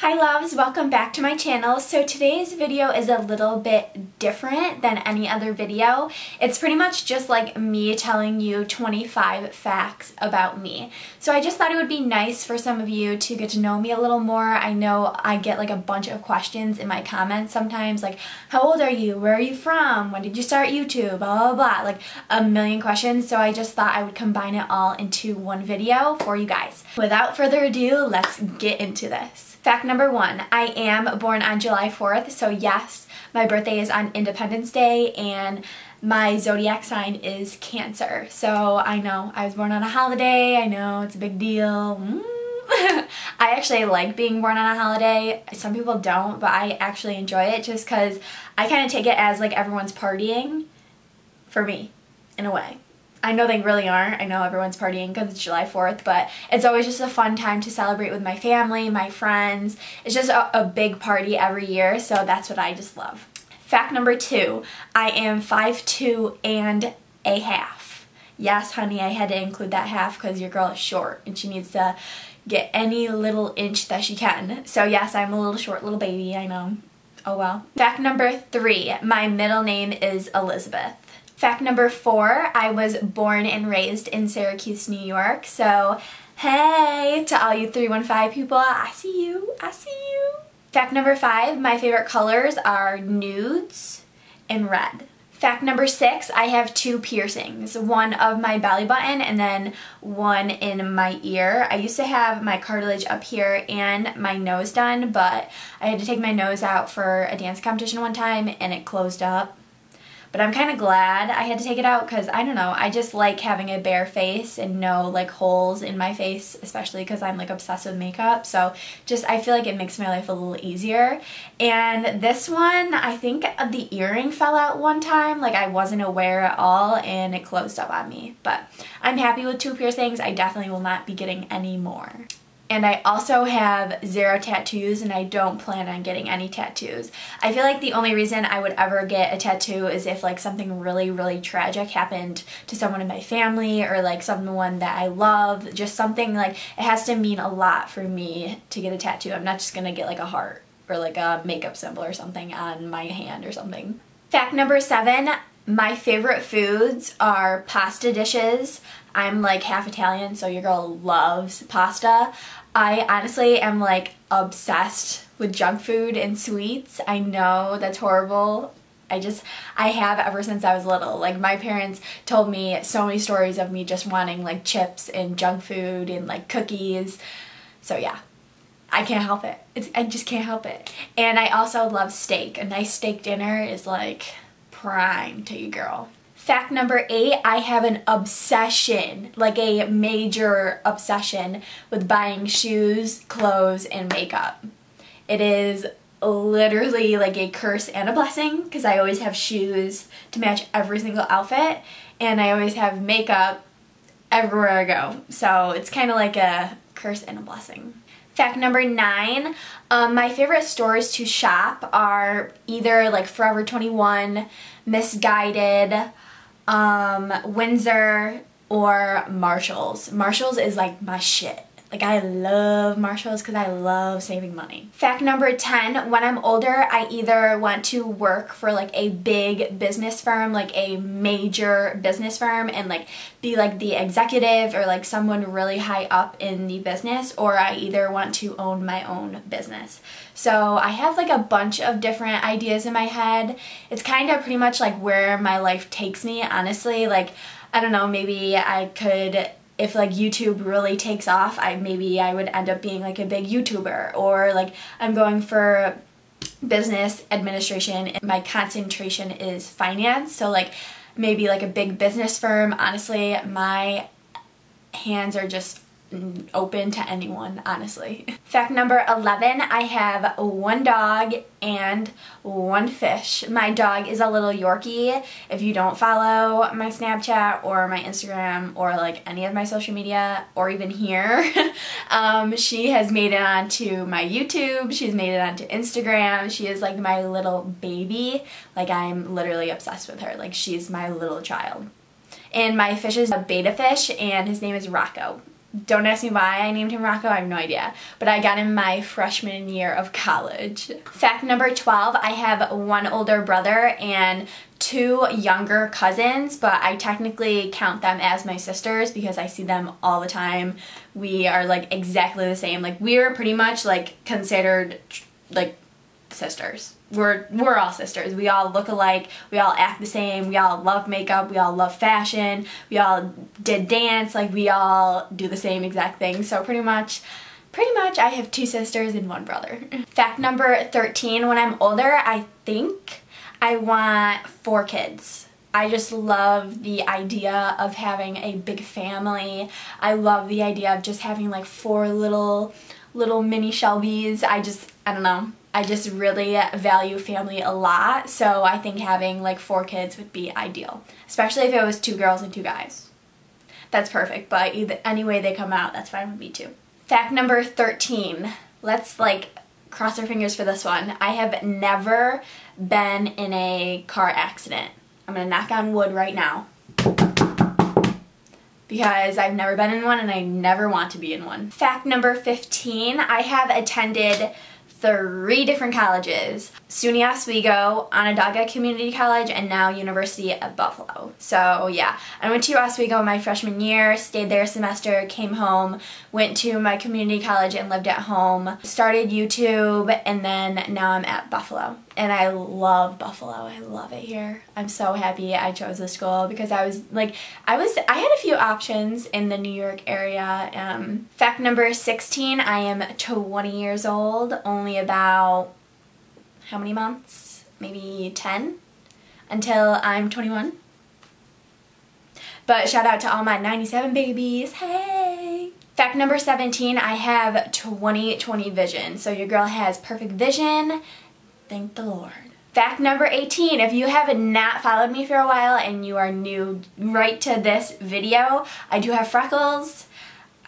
Hi loves, welcome back to my channel. So today's video is a little bit different than any other video. It's pretty much just like me telling you 25 facts about me. So I just thought it would be nice for some of you to get to know me a little more. I know I get like a bunch of questions in my comments sometimes like how old are you? Where are you from? When did you start YouTube? Blah blah blah like a million questions so I just thought I would combine it all into one video for you guys. Without further ado, let's get into this. Fact number one, I am born on July 4th, so yes, my birthday is on Independence Day and my zodiac sign is Cancer. So I know I was born on a holiday, I know it's a big deal. Mm. I actually like being born on a holiday. Some people don't, but I actually enjoy it just because I kind of take it as like everyone's partying for me, in a way. I know they really aren't. I know everyone's partying because it's July 4th, but it's always just a fun time to celebrate with my family, my friends. It's just a, a big party every year, so that's what I just love. Fact number two, I am 5'2 and a half. Yes, honey, I had to include that half because your girl is short and she needs to get any little inch that she can. So yes, I'm a little short little baby, I know. Oh well. Fact number three, my middle name is Elizabeth. Fact number four, I was born and raised in Syracuse, New York. So, hey, to all you 315 people, I see you, I see you. Fact number five, my favorite colors are nudes and red. Fact number six, I have two piercings, one of my belly button and then one in my ear. I used to have my cartilage up here and my nose done, but I had to take my nose out for a dance competition one time and it closed up. But I'm kind of glad I had to take it out because, I don't know, I just like having a bare face and no like holes in my face, especially because I'm like obsessed with makeup. So just, I feel like it makes my life a little easier. And this one, I think the earring fell out one time. Like I wasn't aware at all and it closed up on me. But I'm happy with two piercings. I definitely will not be getting any more. And I also have zero tattoos and I don't plan on getting any tattoos. I feel like the only reason I would ever get a tattoo is if like something really, really tragic happened to someone in my family or like someone that I love. Just something like, it has to mean a lot for me to get a tattoo. I'm not just gonna get like a heart or like a makeup symbol or something on my hand or something. Fact number seven, my favorite foods are pasta dishes. I'm like half Italian, so your girl loves pasta. I honestly am like obsessed with junk food and sweets. I know that's horrible. I just, I have ever since I was little. Like my parents told me so many stories of me just wanting like chips and junk food and like cookies. So yeah, I can't help it. It's, I just can't help it. And I also love steak. A nice steak dinner is like to you girl. Fact number eight, I have an obsession, like a major obsession with buying shoes, clothes, and makeup. It is literally like a curse and a blessing because I always have shoes to match every single outfit and I always have makeup everywhere I go. So it's kind of like a curse and a blessing. Fact number nine, um, my favorite stores to shop are either like Forever 21, Missguided, um, Windsor, or Marshalls. Marshalls is like my shit. Like I love Marshalls because I love saving money. Fact number 10, when I'm older, I either want to work for like a big business firm, like a major business firm and like be like the executive or like someone really high up in the business or I either want to own my own business. So I have like a bunch of different ideas in my head. It's kind of pretty much like where my life takes me, honestly. Like, I don't know, maybe I could if like YouTube really takes off, I maybe I would end up being like a big YouTuber or like I'm going for business administration my concentration is finance. So like maybe like a big business firm. Honestly, my hands are just open to anyone, honestly. Fact number 11, I have one dog and one fish. My dog is a little Yorkie. If you don't follow my Snapchat or my Instagram or like any of my social media or even here, um, she has made it onto my YouTube. She's made it onto Instagram. She is like my little baby. Like I'm literally obsessed with her. Like she's my little child. And my fish is a betta fish and his name is Rocco Don't ask me why I named him Rocco, I have no idea. But I got him my freshman year of college. Fact number 12, I have one older brother and two younger cousins, but I technically count them as my sisters because I see them all the time. We are like exactly the same. Like we are pretty much like considered like sisters. We're we're all sisters. We all look alike. We all act the same. We all love makeup. We all love fashion. We all did dance. Like we all do the same exact thing. So pretty much pretty much I have two sisters and one brother. Fact number 13, when I'm older, I think I want four kids. I just love the idea of having a big family. I love the idea of just having like four little little mini Shelbys. I just, I don't know. I just really value family a lot, so I think having like four kids would be ideal, especially if it was two girls and two guys. That's perfect, but either any way they come out, that's fine with me too. Fact number 13. Let's like cross our fingers for this one. I have never been in a car accident. I'm gonna knock on wood right now because I've never been in one and I never want to be in one. Fact number 15, I have attended three different colleges. SUNY Oswego, Onondaga Community College, and now University of Buffalo. So yeah, I went to Oswego my freshman year, stayed there a semester, came home, went to my community college and lived at home, started YouTube, and then now I'm at Buffalo and I love Buffalo. I love it here. I'm so happy I chose this school because I was like, I was, I had a few options in the New York area. Um, fact number 16, I am 20 years old, only about, how many months? Maybe 10 until I'm 21. But shout out to all my 97 babies. Hey! Fact number 17, I have 20/20 vision. So your girl has perfect vision Thank the Lord. Fact number 18, if you have not followed me for a while and you are new right to this video, I do have freckles.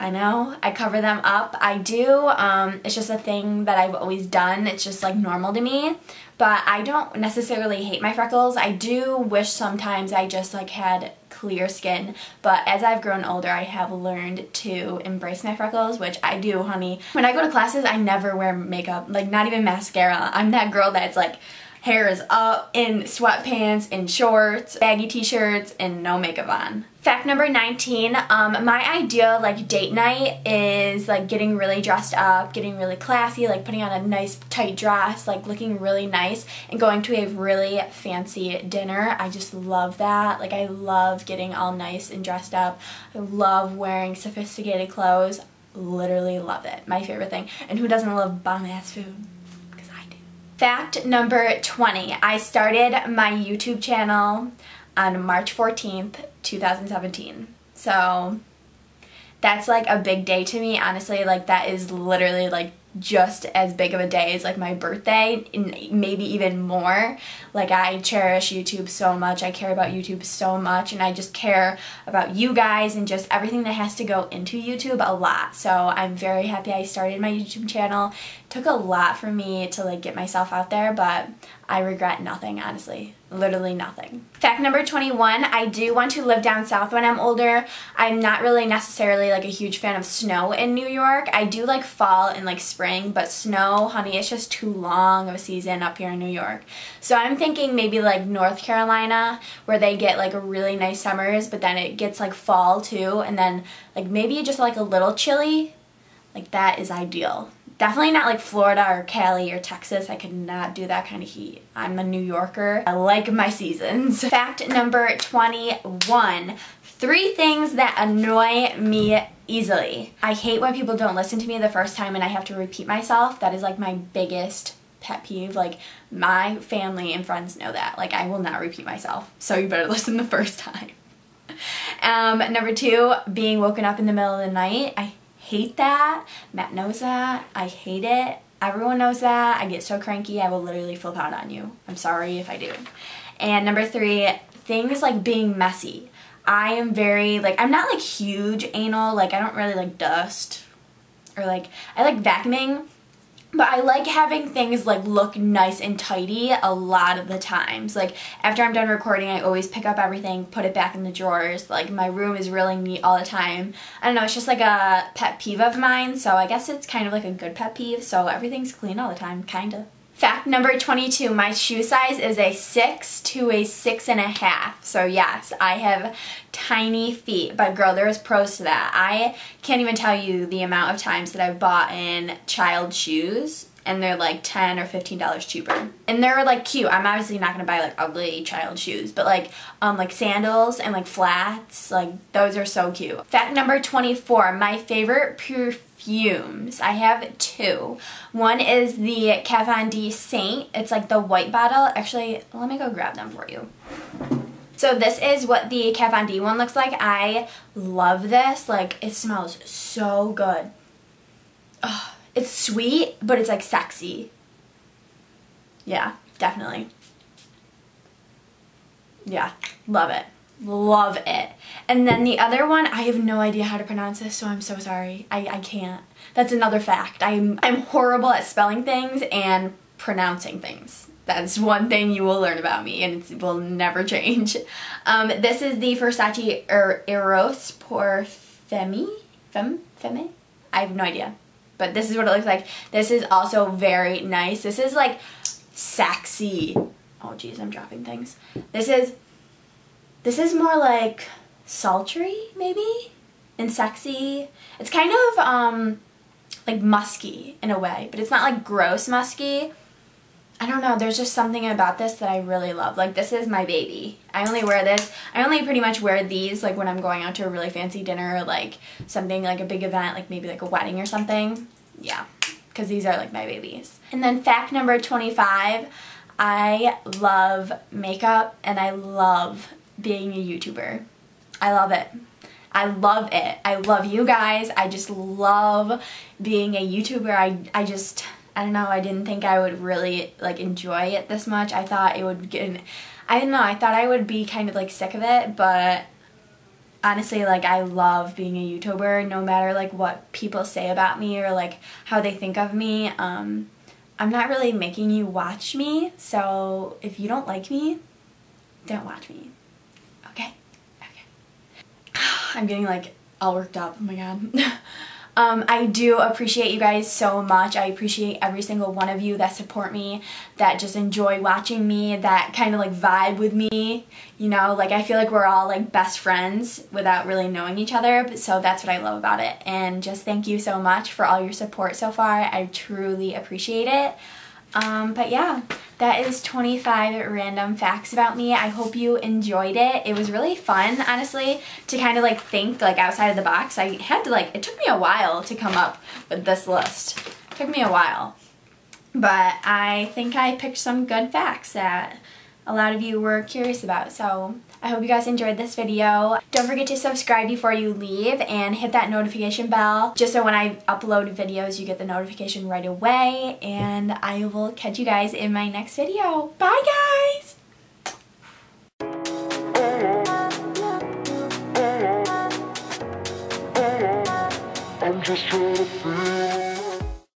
I know, I cover them up. I do, um, it's just a thing that I've always done. It's just like normal to me. But I don't necessarily hate my freckles. I do wish sometimes I just like had clear skin. But as I've grown older, I have learned to embrace my freckles, which I do, honey. When I go to classes, I never wear makeup, like not even mascara. I'm that girl that's like, hair is up, in sweatpants, in shorts, baggy t-shirts, and no makeup on. Fact number 19, um, my ideal like date night is like getting really dressed up, getting really classy, like putting on a nice tight dress, like looking really nice and going to a really fancy dinner. I just love that. Like I love getting all nice and dressed up. I love wearing sophisticated clothes. Literally love it. My favorite thing. And who doesn't love bomb ass food? Fact number 20. I started my YouTube channel on March 14th, 2017. So that's like a big day to me. Honestly, like that is literally like just as big of a day as like my birthday and maybe even more. Like I cherish YouTube so much. I care about YouTube so much and I just care about you guys and just everything that has to go into YouTube a lot. So I'm very happy I started my YouTube channel. It took a lot for me to like get myself out there but I regret nothing honestly literally nothing. Fact number 21, I do want to live down south when I'm older. I'm not really necessarily like a huge fan of snow in New York. I do like fall and like spring, but snow, honey, it's just too long of a season up here in New York. So I'm thinking maybe like North Carolina where they get like a really nice summers, but then it gets like fall too, and then like maybe just like a little chilly. Like that is ideal. Definitely not like Florida or Cali or Texas. I could not do that kind of heat. I'm a New Yorker. I like my seasons. Fact number 21. Three things that annoy me easily. I hate when people don't listen to me the first time and I have to repeat myself. That is like my biggest pet peeve. Like my family and friends know that. Like I will not repeat myself. So you better listen the first time. Um, number two, being woken up in the middle of the night. I hate that. Matt knows that. I hate it. Everyone knows that. I get so cranky, I will literally flip out on you. I'm sorry if I do. And number three, things like being messy. I am very, like, I'm not like huge anal, like I don't really like dust or like, I like vacuuming, But I like having things like look nice and tidy a lot of the times. Like after I'm done recording, I always pick up everything, put it back in the drawers. Like my room is really neat all the time. I don't know, it's just like a pet peeve of mine. So I guess it's kind of like a good pet peeve. So everything's clean all the time, kind of. Fact number 22, my shoe size is a 6 to a 6 and a half. So yes, I have tiny feet, but girl, there's pros to that. I can't even tell you the amount of times that I've bought in child shoes and they're like 10 or $15 cheaper. And they're like cute. I'm obviously not gonna buy like ugly child shoes, but like um like sandals and like flats, like those are so cute. Fact number 24, my favorite perfume perfumes. I have two. One is the Kat Von D Saint. It's like the white bottle. Actually, let me go grab them for you. So this is what the Kat Von D one looks like. I love this. Like, it smells so good. Oh, it's sweet, but it's like sexy. Yeah, definitely. Yeah, love it. Love it. And then the other one, I have no idea how to pronounce this, so I'm so sorry. I, I can't. That's another fact. I'm, I'm horrible at spelling things and pronouncing things. That's one thing you will learn about me and it will never change. Um, this is the Versace er Eros por Femi? Fem? Femme? I have no idea. But this is what it looks like. This is also very nice. This is like sexy. Oh geez, I'm dropping things. This is this is more like sultry, maybe, and sexy. It's kind of um, like musky in a way, but it's not like gross musky. I don't know, there's just something about this that I really love. Like, this is my baby. I only wear this, I only pretty much wear these, like, when I'm going out to a really fancy dinner, or, like, something, like, a big event, like, maybe, like, a wedding or something. Yeah, because these are, like, my babies. And then fact number 25, I love makeup, and I love being a YouTuber. I love it. I love it. I love you guys. I just love being a YouTuber. I, I just, I don't know, I didn't think I would really like enjoy it this much. I thought it would get, I don't know, I thought I would be kind of like sick of it, but honestly like I love being a YouTuber no matter like what people say about me or like how they think of me. Um, I'm not really making you watch me, so if you don't like me, don't watch me. I'm getting like all worked up. Oh my god. um, I do appreciate you guys so much. I appreciate every single one of you that support me, that just enjoy watching me, that kind of like vibe with me. You know, like I feel like we're all like best friends without really knowing each other. So that's what I love about it. And just thank you so much for all your support so far. I truly appreciate it. Um, but yeah, that is 25 random facts about me. I hope you enjoyed it. It was really fun, honestly, to kind of like think like outside of the box. I had to like, it took me a while to come up with this list. It took me a while. But I think I picked some good facts that a lot of you were curious about. So I hope you guys enjoyed this video. Don't forget to subscribe before you leave and hit that notification bell just so when I upload videos you get the notification right away and I will catch you guys in my next video. Bye guys! I'm just trying to feel